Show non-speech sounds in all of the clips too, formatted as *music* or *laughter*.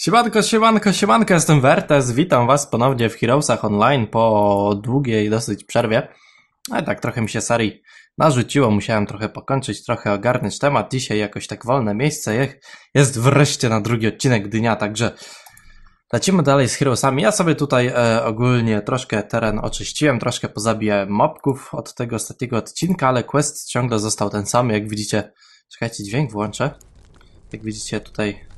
Siemanko, siemanko, siemanko, jestem Wertes, witam was ponownie w Heroesach Online po długiej dosyć przerwie. Ale tak, trochę mi się serii narzuciło, musiałem trochę pokończyć, trochę ogarnąć temat. Dzisiaj jakoś tak wolne miejsce jest wreszcie na drugi odcinek dnia, także lecimy dalej z Heroesami. Ja sobie tutaj e, ogólnie troszkę teren oczyściłem, troszkę pozabijałem mobków od tego ostatniego odcinka, ale quest ciągle został ten sam, jak widzicie. Czekajcie, dźwięk włączę. Jak widzicie tutaj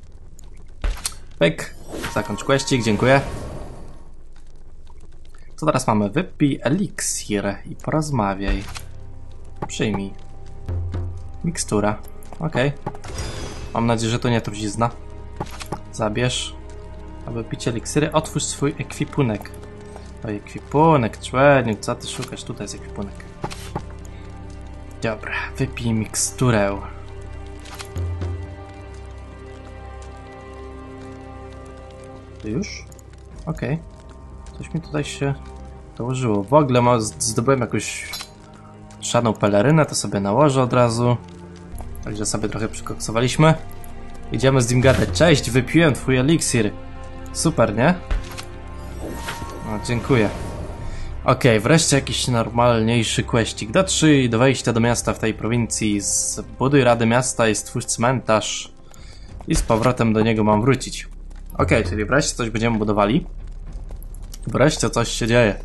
Pyk. Zakończ questik, dziękuję. Co teraz mamy? Wypij eliksir i porozmawiaj. Przyjmij. Mikstura. Ok. Mam nadzieję, że to nie trucizna. Zabierz. Aby pić eliksiry, otwórz swój ekwipunek. O, ekwipunek, człowiek, co ty szukasz? Tutaj jest ekwipunek. Dobra, wypij miksturę. Już? Okej. Okay. Coś mi tutaj się dołożyło. W ogóle ma, zdobyłem jakąś szaną pelerynę, to sobie nałożę od razu. Także sobie trochę przykoksowaliśmy. Idziemy z nim gadać. Cześć, wypiłem twój eliksir. Super, nie? No, dziękuję. Okay, wreszcie jakiś normalniejszy questik. Do 3 do wejścia do miasta w tej prowincji. Zbuduj rady miasta i stwórz cmentarz. I z powrotem do niego mam wrócić. Ok, czyli wreszcie coś będziemy budowali. Wreszcie coś się dzieje.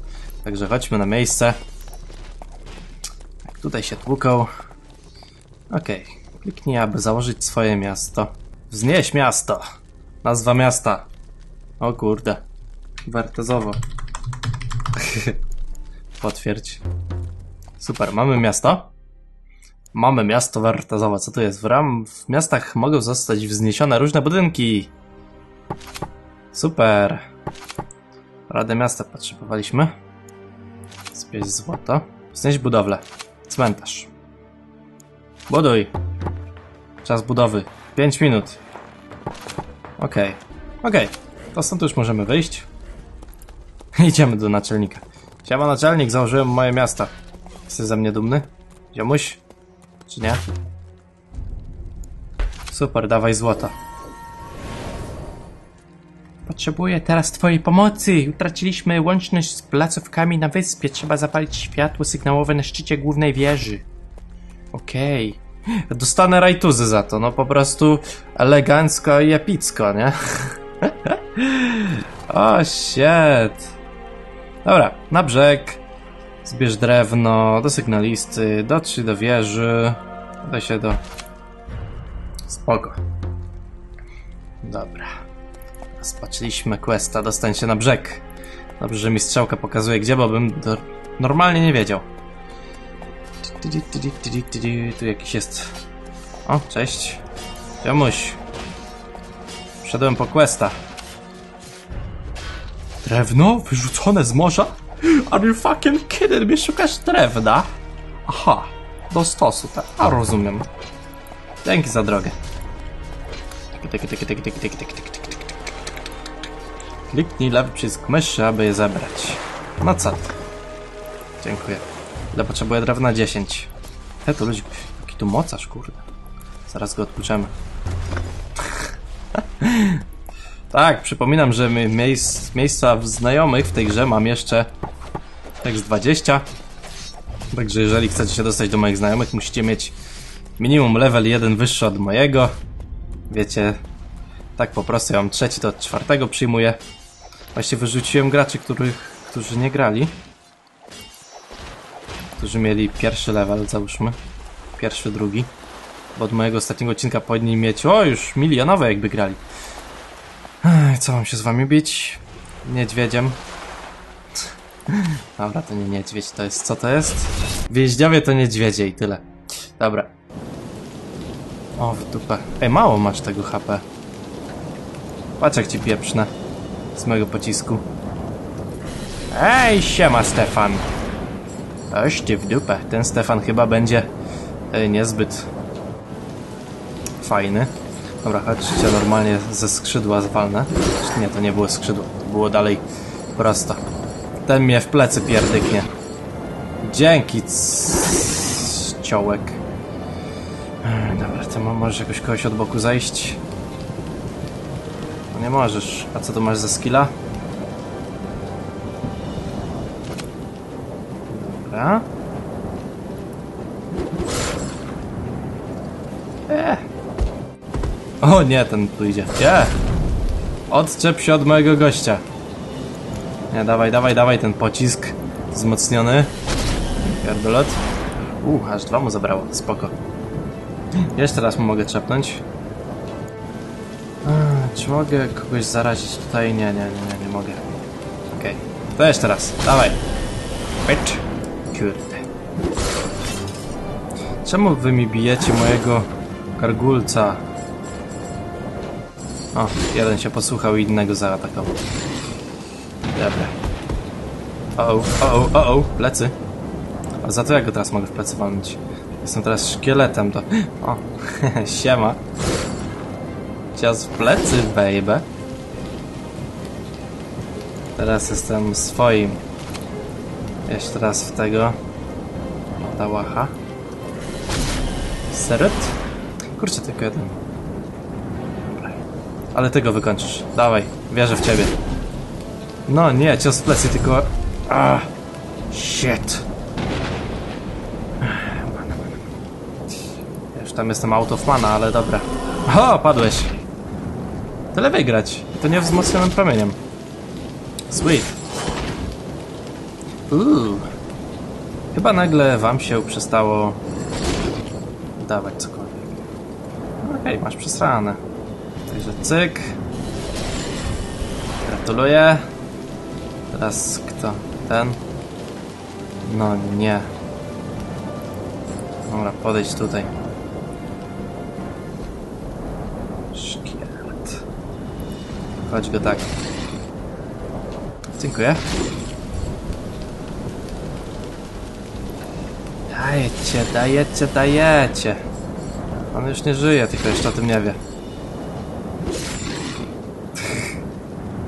Także chodźmy na miejsce. Tutaj się tłuką. Ok, kliknij, aby założyć swoje miasto. Wznieś miasto! Nazwa miasta. O kurde. Wertezowo. *laughs* Potwierdź. Super, mamy miasto. Mamy miasto wertezowe. Co to jest? W, ram... w miastach mogą zostać wzniesione różne budynki. Super. Radę miasta potrzebowaliśmy. Spieść złoto. Wznieść budowlę. Cmentarz. Buduj. Czas budowy. 5 minut. Okej. Okay. Okej. Okay. To stąd już możemy wyjść. *laughs* Idziemy do naczelnika. Siema naczelnik, założyłem moje miasta. Jesteś ze mnie dumny? Ziomuś? Czy nie? Super, dawaj złota. Potrzebuję teraz twojej pomocy. Utraciliśmy łączność z placówkami na wyspie. Trzeba zapalić światło sygnałowe na szczycie głównej wieży. Okej. Okay. Dostanę rajtuzy za to, no po prostu elegancko i epicko, nie? *laughs* o, shit. Dobra, na brzeg. Zbierz drewno, do sygnalisty, dotrzyj do wieży. Daj się do... Spoko. Dobra. Spaczyliśmy questa, dostań się na brzeg. Dobrze, że mi strzałka pokazuje gdzie, bo bym normalnie nie wiedział. Tu jakiś jest... O, cześć. Jomuś. Wszedłem po questa. Drewno? Wyrzucone z morza? Are you fucking kidding me? Szukasz drewna? Aha, do stosu, tak? A, rozumiem. Dzięki za drogę. Tyki, tyki, tyki, tyki, tyki, tyki, tyki. Kliknij lewy przycisk myszy, aby je zebrać. No co? Dziękuję. Ile potrzebuję drewna? 10. He, to ludzi... Jaki tu mocarz, kurde. Zaraz go odpuczemy. *laughs* tak, przypominam, że miejsc, miejsca w znajomych w tej grze mam jeszcze tekst 20. Także jeżeli chcecie się dostać do moich znajomych, musicie mieć minimum level 1 wyższy od mojego. Wiecie, tak po prostu ja mam trzeci, to od czwartego przyjmuję. Właśnie wyrzuciłem graczy, których, którzy nie grali. Którzy mieli pierwszy level, załóżmy. Pierwszy, drugi. Bo od mojego ostatniego odcinka powinni mieć, o już milionowe jakby grali. Ech, co mam się z wami bić? Niedźwiedziem. *laughs* Dobra, to nie niedźwiedź, to jest, co to jest? Wieździowie to niedźwiedzie i tyle. Dobra. O, w dupę. Ej, mało masz tego HP. Patrz jak ci pieprzne z mojego pocisku. Ej, siema Stefan. Oś ty w dupę. Ten Stefan chyba będzie e, niezbyt fajny. Dobra, chodźcie normalnie ze skrzydła zwalnę. Nie, to nie było skrzydło. To było dalej prosto. Ten mnie w plecy pierdyknie. Dzięki, ciołek. Dobra, to może jakoś kogoś od boku zajść. Nie możesz. A co tu masz za skilla? Dobra. Eee. O nie, ten tu idzie. Nie! Odczep się od mojego gościa. Nie, dawaj, dawaj, dawaj ten pocisk wzmocniony. Pierdolot. Uh, aż dwa mu zabrało, spoko. Jeszcze raz mu mogę trzepnąć. Czy mogę kogoś zarazić tutaj? Nie, nie, nie, nie, mogę. Okej, to jeszcze raz, dawaj. Bitch. Kurde. Czemu wy mi bijecie mojego gargulca? O, jeden się posłuchał i innego zaatakował. Dobra. O, o, o, o, plecy. A za to jak go teraz mogę w plecy walnąć? Jestem teraz szkieletem, to... *gasps* O, *laughs* siema. Cios w plecy, baby. Teraz jestem swoim. Jeszcze raz w tego. Dałacha. Seret? Kurczę, tylko jeden. Ale ty go wykończysz. Dawaj, wierzę w ciebie. No nie, cios w plecy, tylko... Ah, shit. Już tam jestem out of mana, ale dobra. O, padłeś. Tyle wygrać. To nie wzmocnionym promieniem. Sweet. Uuu. Chyba nagle wam się przestało dawać cokolwiek. Okej, okay, masz przesrane. Także cyk. Gratuluję. Teraz kto? Ten? No nie. Dobra, podejdź tutaj. Chodź go tak. Dziękuję. Dajecie, dajecie, dajecie. On już nie żyje, tylko jeszcze o tym nie wie.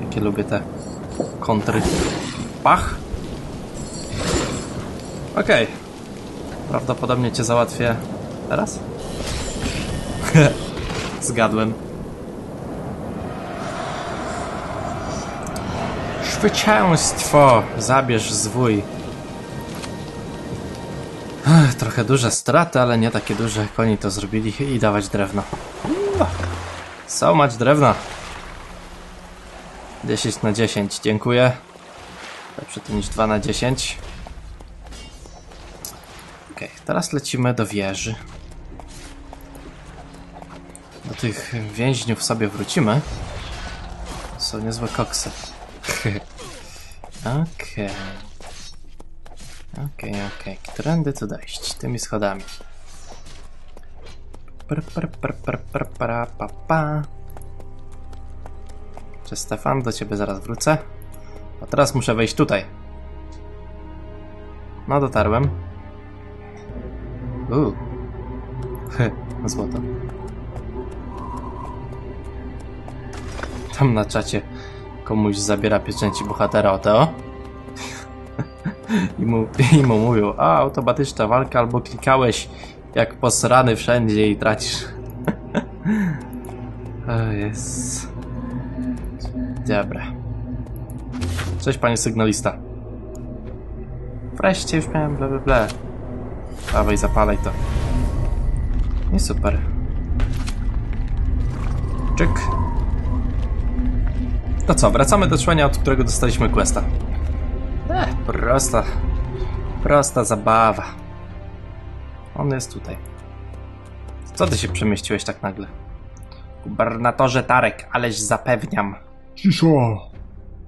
*laughs* Jakie lubię te kontry. Pach! Okej. Okay. Prawdopodobnie cię załatwię teraz? *laughs* Zgadłem. Zwycięstwo! Zabierz zwój. Ech, trochę duże straty, ale nie takie duże jak oni to zrobili i dawać drewno. So much drewna. 10 na 10, dziękuję. Lepsze to niż 2 na 10. Ok, teraz lecimy do wieży. Do tych więźniów sobie wrócimy. Są niezłe koksy. *laughs* Okej. Okej, okej. Którędy tu dojść? Tymi schodami. Pr, pr, pr, pr, pr, pr, pa, pa. Cześć Stefan, do ciebie zaraz wrócę. A teraz muszę wejść tutaj. No, dotarłem. Uuu. *laughs* Złoto. Tam na czacie komuś zabiera pieczęci bohatera Oteo. I mu, I mu mówią, a automatyczna walka, albo klikałeś jak posrany wszędzie i tracisz. o jest. Dobra. Cześć panie sygnalista. Wreszcie już miałem ble ble ble. Dawaj, zapalaj to. Nie super. Czyk. To co, wracamy do człania, od którego dostaliśmy questa. Ech, prosta. Prosta zabawa. On jest tutaj. Co ty się przemieściłeś tak nagle? Gubernatorze Tarek, aleś zapewniam. Cisza!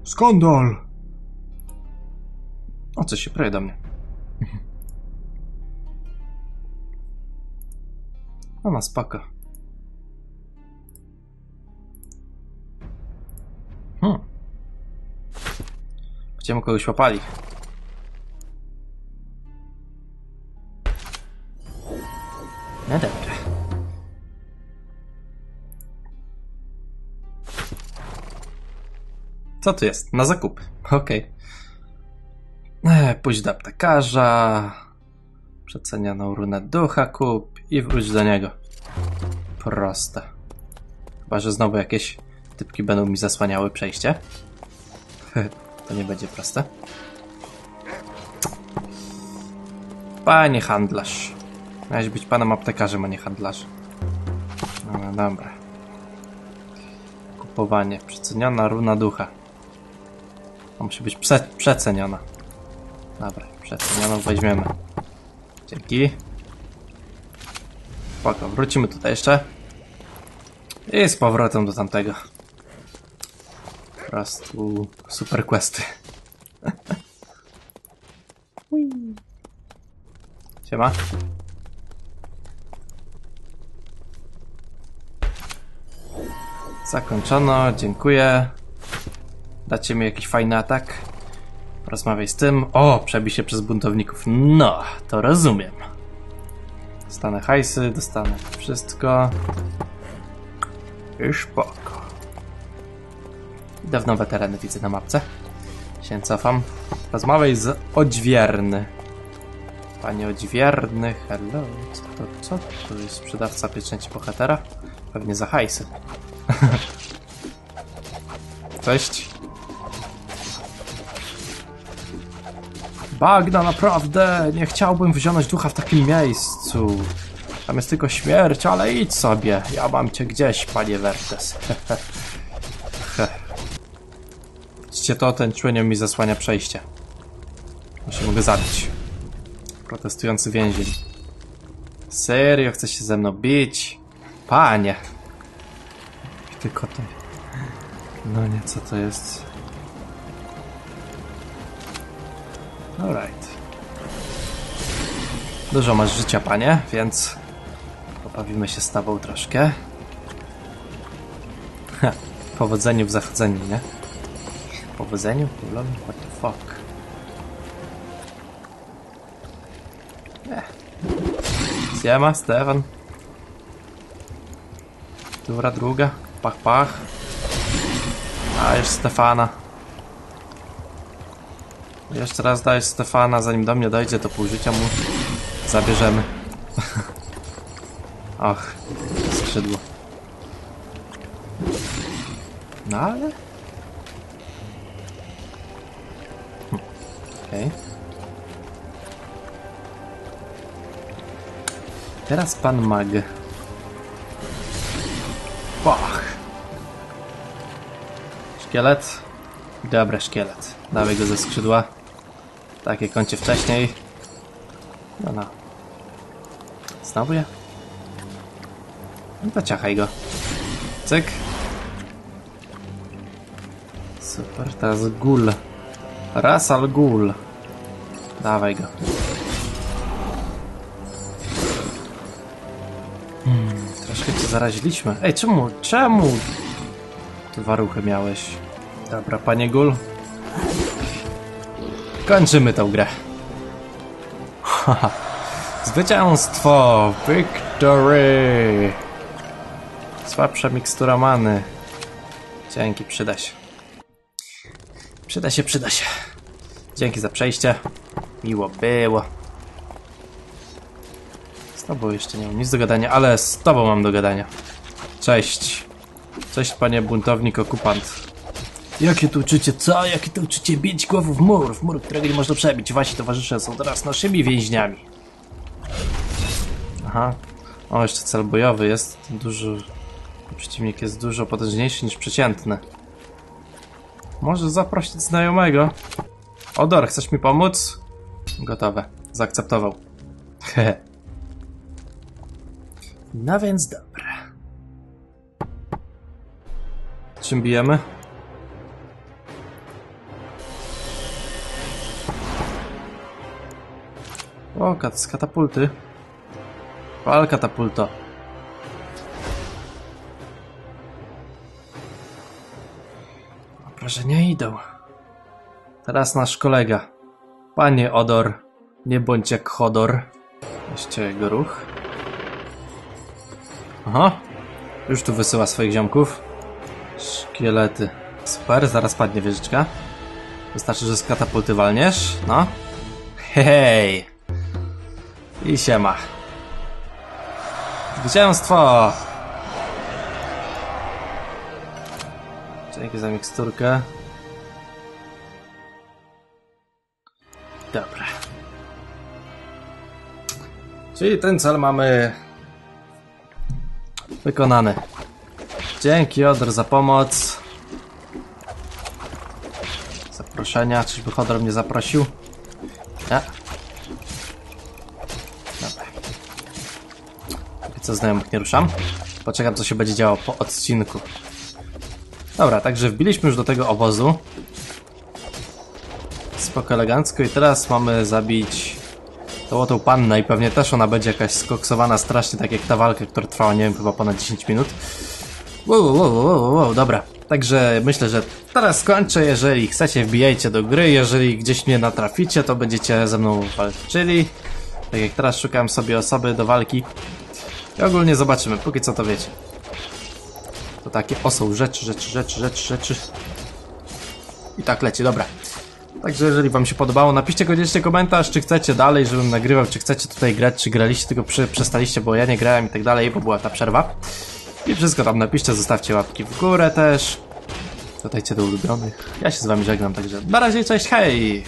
Skandal! O, coś się prawie do mnie. *laughs* No, no, spoko. Hmm. Będziemy kogoś łapali. No dobra. Co tu jest? Na zakup. Okej. Okay. Pójdź do aptekarza. Przecenioną runę ducha kup i wróć do niego. Proste. Chyba, że znowu jakieś Typki będą mi zasłaniały przejście. *laughs* to nie będzie proste. Panie handlarz. Miałeś być panem aptekarzem, a nie handlarzem. No dobra. Kupowanie. Przeceniona runa ducha. To musi być prze przeceniona. Dobra, przecenioną weźmiemy. Dzięki. Spoko, wrócimy tutaj jeszcze. I z powrotem do tamtego. Po prostu super questy. *laughs* Siema. Zakończono, dziękuję. Dacie mi jakiś fajny atak? Porozmawiaj z tym. O, przebi się przez buntowników. No, to rozumiem. Dostanę hajsy, dostanę wszystko. I spoko. Dawno weterany widzę na mapce. Się cofam. Rozmawiaj z odźwierny. Panie odźwierny, hello. Co to, co to jest sprzedawca pieczęci bohatera? Pewnie za hajsy. *laughs* Cześć. Bagna, naprawdę! Nie chciałbym wziąć ducha w takim miejscu. Tam jest tylko śmierć, ale idź sobie. Ja mam cię gdzieś, panie Wertes. *laughs* Widzicie to? Ten członiem mi zasłania przejście. Musimy go zabić. Protestujący więzień. Serio? Chce się ze mną bić? Panie! Tylko to... No nie, co to jest? Alright. Dużo masz życia, panie, więc pobawimy się z tobą troszkę. Ha, powodzeniu w zachodzeniu, nie? Powodzeniu? Lol, what the fuck? Nie. Siema, Stefan. Dobra, druga. Pach, pach. A, już Stefana. Jeszcze raz dajesz Stefana, zanim do mnie dojdzie, to pół życia mu zabierzemy. *laughs* Ach, skrzydło. No ale... Teraz pan mag. Pach. Szkielet. Dobra, szkielet. Dawaj go ze skrzydła. Takie kończy wcześniej. No no. Znowu ja? No to go. Cyk. Super, teraz gul. Rasal gul. Dawaj go. Zaraziliśmy. Ej, czemu, czemu? Dwa ruchy miałeś. Dobra, panie gul. Kończymy tę grę. Haha. *laughs* Zwycięstwo! Victory! Słabsza mikstura many. Dzięki, przyda się. Przyda się, przyda się. Dzięki za przejście. Miło było. Z tobą jeszcze nie mam nic do gadania, ale z tobą mam do gadania. Cześć. Cześć, panie buntownik okupant. Jakie to uczucie, co? Jakie to uczucie bić głową w mur, w mur, którego nie można przebić. Wasi towarzysze są teraz naszymi więźniami. Aha. O, jeszcze cel bojowy jest dużo... Przeciwnik jest dużo potężniejszy niż przeciętny. Może zaprosić znajomego. Odor, chcesz mi pomóc? Gotowe. Zaakceptował. Hehe. No więc dobra. Czym bijemy? O, kat z katapulty. Pal katapulto. Obrażenia idą. Teraz nasz kolega. Panie Odor, nie bądź jak Hodor. Jeszcze jego ruch. Aha. Już tu wysyła swoich ziomków. Szkielety. Super, zaraz padnie wieżyczka. Wystarczy, że z walniesz. No. Hej! I siema. Zwycięstwo! Dzięki za miksturkę. Dobra. Czyli ten cel mamy wykonany. Dzięki Odr za pomoc. Zaproszenia. Czyżby Hodor mnie zaprosił? Nie. Dobra. Co znajomych nie ruszam. Poczekam co się będzie działo po odcinku. Dobra, także wbiliśmy już do tego obozu. Spoko elegancko i teraz mamy zabić tą tą pannę i pewnie też ona będzie jakaś skoksowana strasznie, tak jak ta walka, która trwała, nie wiem, chyba ponad 10 minut. Wow, wow, wow, wow, wow, dobra. Także myślę, że teraz skończę. Jeżeli chcecie, wbijajcie do gry. Jeżeli gdzieś mnie natraficie, to będziecie ze mną walczyli. Tak jak teraz szukałem sobie osoby do walki. I ogólnie zobaczymy. Póki co to wiecie. To takie o rzeczy, rzeczy, rzeczy, rzeczy, rzeczy. I tak leci, dobra. Także jeżeli wam się podobało, napiszcie koniecznie komentarz, czy chcecie dalej, żebym nagrywał, czy chcecie tutaj grać, czy graliście, tylko przy, przestaliście, bo ja nie grałem i tak dalej, bo była ta przerwa. I wszystko tam napiszcie, zostawcie łapki w górę też. Dodajcie do ulubionych. Ja się z wami żegnam, także na razie, cześć, hej!